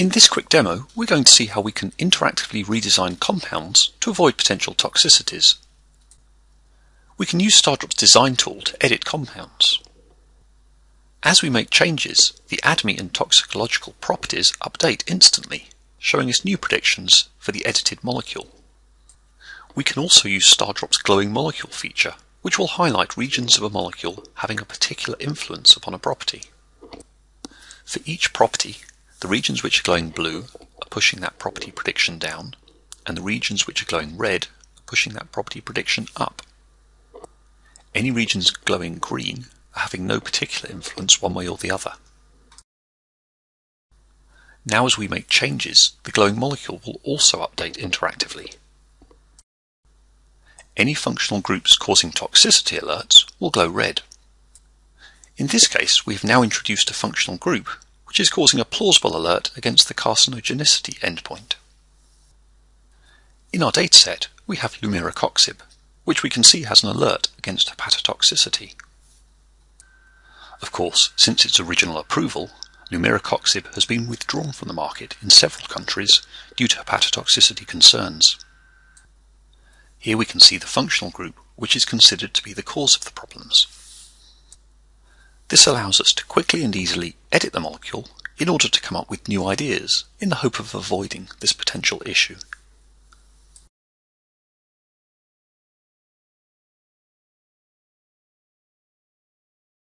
In this quick demo, we're going to see how we can interactively redesign compounds to avoid potential toxicities. We can use Stardrop's design tool to edit compounds. As we make changes, the ADME and toxicological properties update instantly, showing us new predictions for the edited molecule. We can also use Stardrop's glowing molecule feature, which will highlight regions of a molecule having a particular influence upon a property. For each property, the regions which are glowing blue are pushing that property prediction down, and the regions which are glowing red are pushing that property prediction up. Any regions glowing green are having no particular influence one way or the other. Now as we make changes, the glowing molecule will also update interactively. Any functional groups causing toxicity alerts will glow red. In this case, we have now introduced a functional group which is causing a plausible alert against the carcinogenicity endpoint. In our dataset, we have lumiracoxib, which we can see has an alert against hepatotoxicity. Of course, since its original approval, lumiracoxib has been withdrawn from the market in several countries due to hepatotoxicity concerns. Here we can see the functional group which is considered to be the cause of the problems. This allows us to quickly and easily edit the molecule in order to come up with new ideas in the hope of avoiding this potential issue.